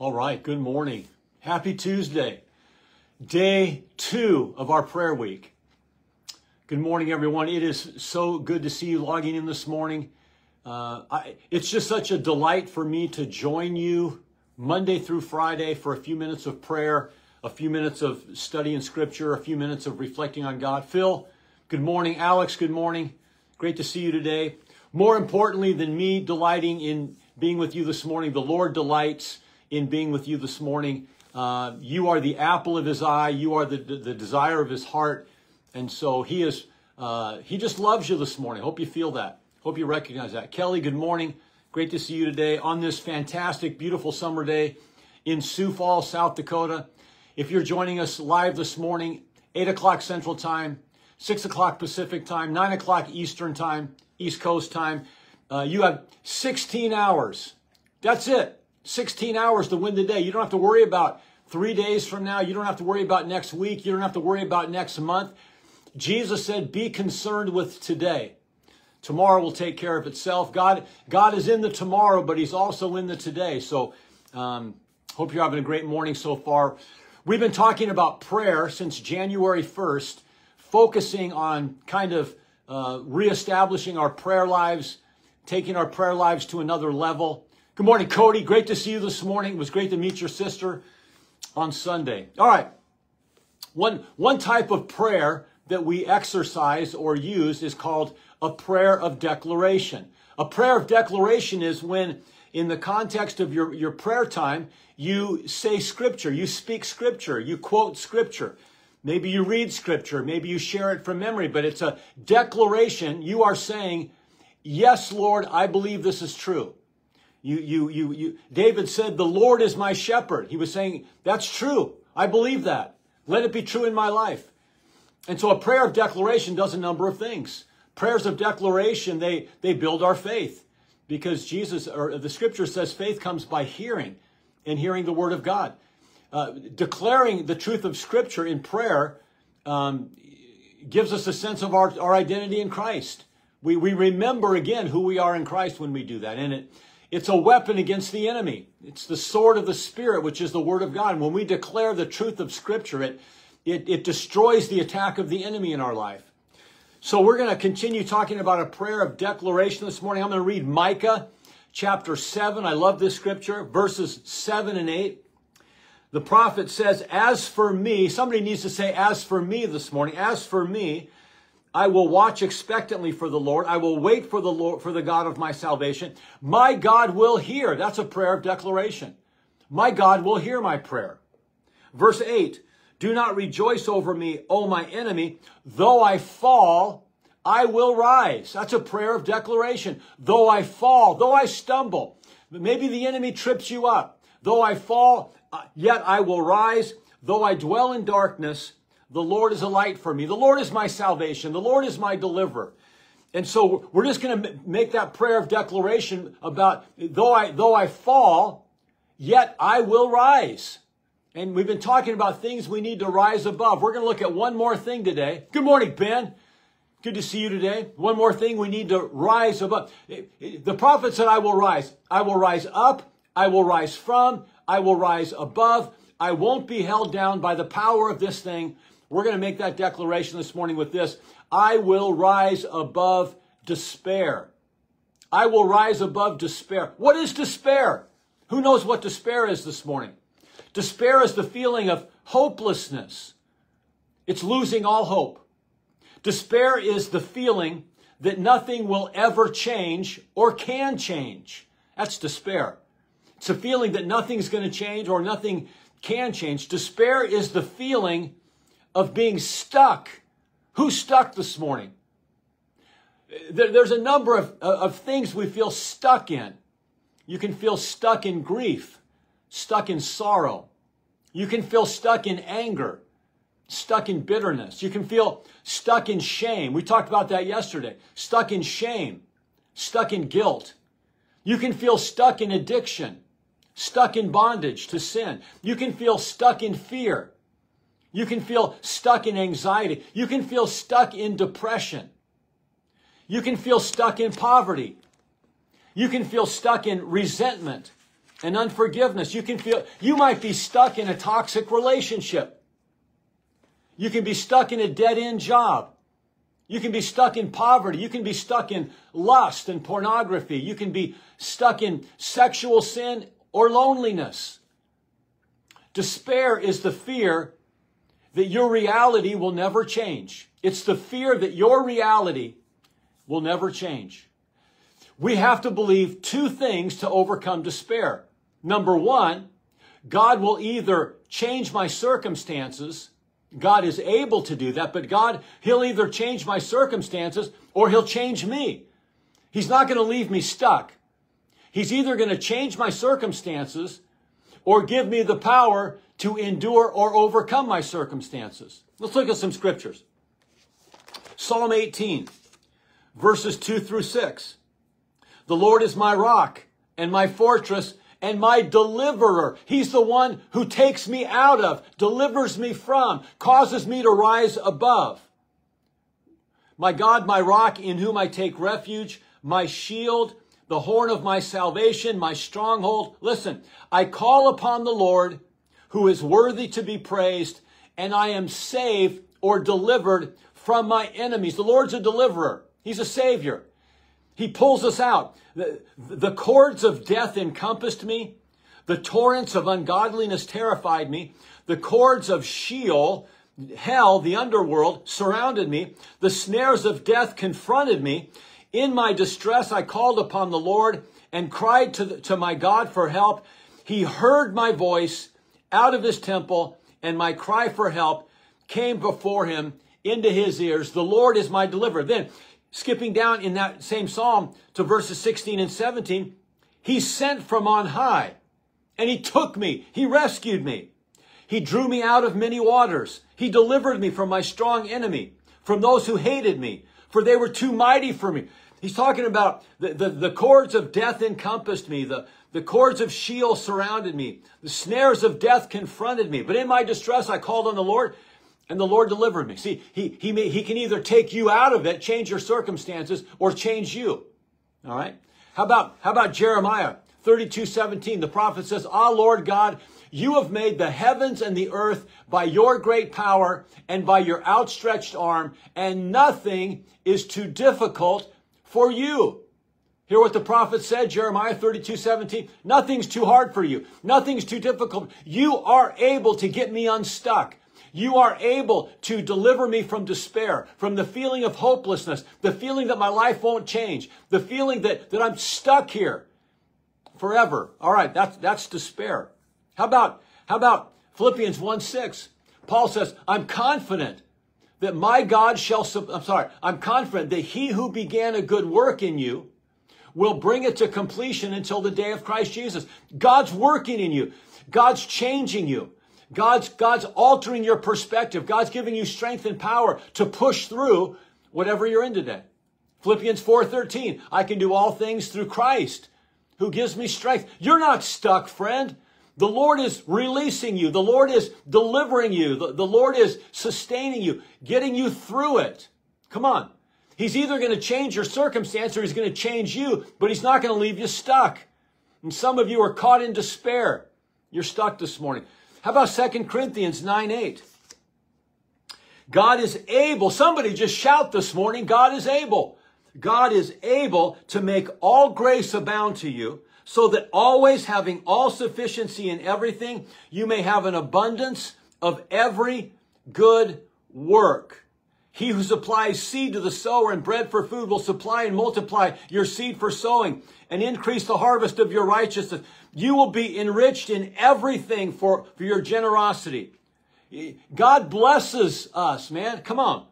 All right, good morning. Happy Tuesday, day two of our prayer week. Good morning, everyone. It is so good to see you logging in this morning. Uh, I, it's just such a delight for me to join you Monday through Friday for a few minutes of prayer, a few minutes of studying scripture, a few minutes of reflecting on God. Phil, good morning. Alex, good morning. Great to see you today. More importantly than me delighting in being with you this morning, the Lord delights in being with you this morning. Uh, you are the apple of his eye. You are the, the, desire of his heart. And so he is, uh, he just loves you this morning. Hope you feel that. Hope you recognize that. Kelly, good morning. Great to see you today on this fantastic, beautiful summer day in Sioux Falls, South Dakota. If you're joining us live this morning, 8 o'clock Central Time, 6 o'clock Pacific Time, 9 o'clock Eastern Time, East Coast Time, uh, you have 16 hours. That's it. 16 hours to win the day. You don't have to worry about three days from now. You don't have to worry about next week. You don't have to worry about next month. Jesus said, be concerned with today. Tomorrow will take care of itself. God, God is in the tomorrow, but he's also in the today. So, um, hope you're having a great morning so far. We've been talking about prayer since January 1st, focusing on kind of uh, reestablishing our prayer lives, taking our prayer lives to another level. Good morning, Cody. Great to see you this morning. It was great to meet your sister on Sunday. All right. One, one type of prayer that we exercise or use is called a prayer of declaration. A prayer of declaration is when, in the context of your, your prayer time, you say scripture, you speak scripture, you quote scripture. Maybe you read scripture, maybe you share it from memory, but it's a declaration. You are saying, Yes, Lord, I believe this is true. You, you, you, you, David said, the Lord is my shepherd. He was saying, that's true. I believe that. Let it be true in my life. And so a prayer of declaration does a number of things. Prayers of declaration, they, they build our faith because Jesus, or the scripture says faith comes by hearing and hearing the word of God. Uh, declaring the truth of scripture in prayer um, gives us a sense of our, our identity in Christ. We, we remember again who we are in Christ when we do that. And it, it's a weapon against the enemy. It's the sword of the Spirit, which is the Word of God. When we declare the truth of Scripture, it, it, it destroys the attack of the enemy in our life. So we're going to continue talking about a prayer of declaration this morning. I'm going to read Micah chapter 7. I love this scripture, verses 7 and 8. The prophet says, As for me, somebody needs to say, As for me this morning, as for me, I will watch expectantly for the Lord. I will wait for the Lord, for the God of my salvation. My God will hear. That's a prayer of declaration. My God will hear my prayer. Verse 8, do not rejoice over me, O my enemy. Though I fall, I will rise. That's a prayer of declaration. Though I fall, though I stumble, maybe the enemy trips you up. Though I fall, uh, yet I will rise. Though I dwell in darkness, the Lord is a light for me. The Lord is my salvation. The Lord is my deliverer. And so we're just going to make that prayer of declaration about though I though I fall, yet I will rise. And we've been talking about things we need to rise above. We're going to look at one more thing today. Good morning, Ben. Good to see you today. One more thing we need to rise above. The prophet said, I will rise. I will rise up. I will rise from. I will rise above. I won't be held down by the power of this thing we're going to make that declaration this morning with this I will rise above despair. I will rise above despair. What is despair? Who knows what despair is this morning? Despair is the feeling of hopelessness. It's losing all hope. Despair is the feeling that nothing will ever change or can change. That's despair. It's a feeling that nothing's going to change or nothing can change. Despair is the feeling of being stuck. Who's stuck this morning? There's a number of, of things we feel stuck in. You can feel stuck in grief, stuck in sorrow. You can feel stuck in anger, stuck in bitterness. You can feel stuck in shame. We talked about that yesterday. Stuck in shame, stuck in guilt. You can feel stuck in addiction, stuck in bondage to sin. You can feel stuck in fear, you can feel stuck in anxiety. You can feel stuck in depression. You can feel stuck in poverty. You can feel stuck in resentment and unforgiveness. You can feel, you might be stuck in a toxic relationship. You can be stuck in a dead end job. You can be stuck in poverty. You can be stuck in lust and pornography. You can be stuck in sexual sin or loneliness. Despair is the fear that your reality will never change. It's the fear that your reality will never change. We have to believe two things to overcome despair. Number one, God will either change my circumstances. God is able to do that, but God, He'll either change my circumstances or He'll change me. He's not going to leave me stuck. He's either going to change my circumstances or give me the power to endure or overcome my circumstances. Let's look at some scriptures. Psalm 18, verses 2 through 6. The Lord is my rock and my fortress and my deliverer. He's the one who takes me out of, delivers me from, causes me to rise above. My God, my rock in whom I take refuge, my shield, the horn of my salvation, my stronghold. Listen, I call upon the Lord who is worthy to be praised, and I am saved or delivered from my enemies. The Lord's a deliverer. He's a savior. He pulls us out. The, the cords of death encompassed me. The torrents of ungodliness terrified me. The cords of Sheol, hell, the underworld, surrounded me. The snares of death confronted me. In my distress, I called upon the Lord and cried to, the, to my God for help. He heard my voice out of his temple, and my cry for help came before him into his ears. The Lord is my deliverer. Then skipping down in that same psalm to verses 16 and 17, he sent from on high and he took me. He rescued me. He drew me out of many waters. He delivered me from my strong enemy, from those who hated me, for they were too mighty for me. He's talking about the, the, the cords of death encompassed me. The, the cords of Sheol surrounded me. The snares of death confronted me. But in my distress, I called on the Lord and the Lord delivered me. See, he, he, may, he can either take you out of it, change your circumstances, or change you. All right? How about, how about Jeremiah 32, 17? The prophet says, Ah, Lord God, you have made the heavens and the earth by your great power and by your outstretched arm, and nothing is too difficult for you. Hear what the prophet said, Jeremiah 32, 17. Nothing's too hard for you. Nothing's too difficult. You are able to get me unstuck. You are able to deliver me from despair, from the feeling of hopelessness, the feeling that my life won't change, the feeling that, that I'm stuck here forever. All right, that's, that's despair. How about, how about Philippians 1 6? Paul says, I'm confident that my God shall, I'm sorry, I'm confident that he who began a good work in you will bring it to completion until the day of Christ Jesus. God's working in you. God's changing you. God's, God's altering your perspective. God's giving you strength and power to push through whatever you're in today. Philippians 4:13, I can do all things through Christ who gives me strength. You're not stuck, friend. The Lord is releasing you. The Lord is delivering you. The, the Lord is sustaining you, getting you through it. Come on. He's either going to change your circumstance or he's going to change you, but he's not going to leave you stuck. And some of you are caught in despair. You're stuck this morning. How about 2 Corinthians 9 8? God is able. Somebody just shout this morning, God is able. God is able to make all grace abound to you, so that always having all sufficiency in everything, you may have an abundance of every good work. He who supplies seed to the sower and bread for food will supply and multiply your seed for sowing and increase the harvest of your righteousness. You will be enriched in everything for, for your generosity. God blesses us, man. Come on.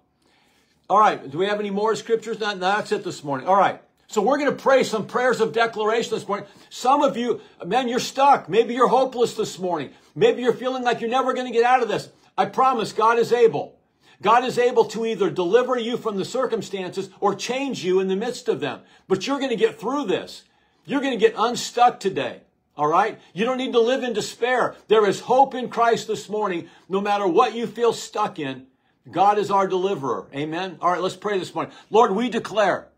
All right. Do we have any more scriptures? That's it this morning. All right. So we're going to pray some prayers of declaration this morning. Some of you, man, you're stuck. Maybe you're hopeless this morning. Maybe you're feeling like you're never going to get out of this. I promise God is able. God is able to either deliver you from the circumstances or change you in the midst of them. But you're going to get through this. You're going to get unstuck today. All right? You don't need to live in despair. There is hope in Christ this morning, no matter what you feel stuck in. God is our deliverer. Amen. All right, let's pray this morning. Lord, we declare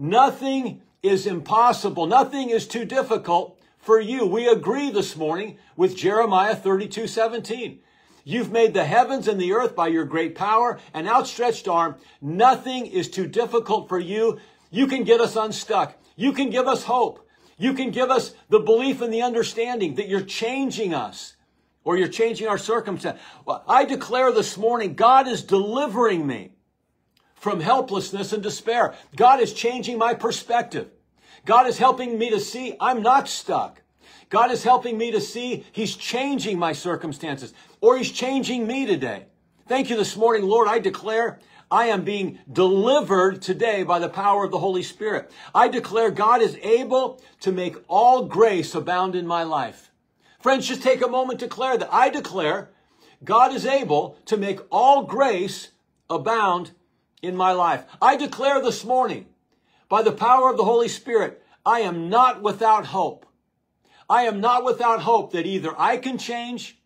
nothing is impossible. Nothing is too difficult for you. We agree this morning with Jeremiah 32, 17. You've made the heavens and the earth by your great power and outstretched arm. Nothing is too difficult for you. You can get us unstuck. You can give us hope. You can give us the belief and the understanding that you're changing us or you're changing our circumstance. Well, I declare this morning, God is delivering me from helplessness and despair. God is changing my perspective. God is helping me to see I'm not stuck. God is helping me to see He's changing my circumstances or He's changing me today. Thank you this morning, Lord. I declare I am being delivered today by the power of the Holy Spirit. I declare God is able to make all grace abound in my life. Friends, just take a moment to declare that. I declare God is able to make all grace abound in my life. I declare this morning, by the power of the Holy Spirit, I am not without hope. I am not without hope that either I can change,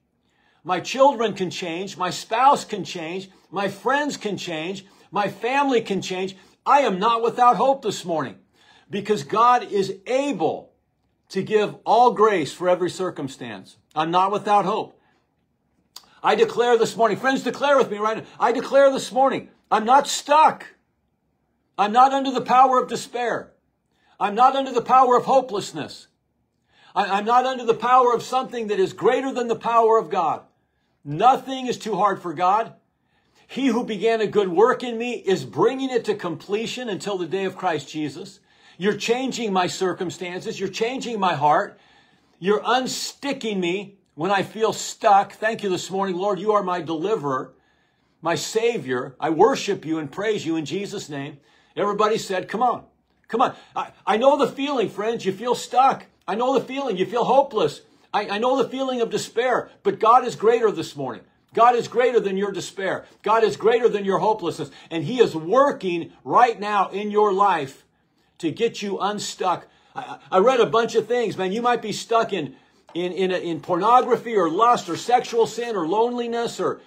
my children can change, my spouse can change, my friends can change. My family can change. I am not without hope this morning because God is able to give all grace for every circumstance. I'm not without hope. I declare this morning, friends, declare with me right now. I declare this morning, I'm not stuck. I'm not under the power of despair. I'm not under the power of hopelessness. I'm not under the power of something that is greater than the power of God. Nothing is too hard for God. He who began a good work in me is bringing it to completion until the day of Christ Jesus. You're changing my circumstances. You're changing my heart. You're unsticking me when I feel stuck. Thank you this morning, Lord. You are my deliverer, my savior. I worship you and praise you in Jesus' name. Everybody said, come on, come on. I, I know the feeling, friends. You feel stuck. I know the feeling. You feel hopeless. I, I know the feeling of despair, but God is greater this morning. God is greater than your despair. God is greater than your hopelessness. And He is working right now in your life to get you unstuck. I, I read a bunch of things, man. You might be stuck in, in, in, in pornography or lust or sexual sin or loneliness or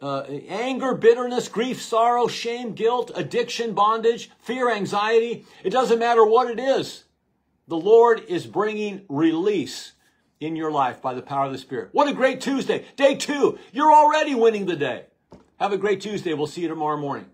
uh, anger, bitterness, grief, sorrow, shame, guilt, addiction, bondage, fear, anxiety. It doesn't matter what it is. The Lord is bringing release in your life by the power of the Spirit. What a great Tuesday. Day two. You're already winning the day. Have a great Tuesday. We'll see you tomorrow morning.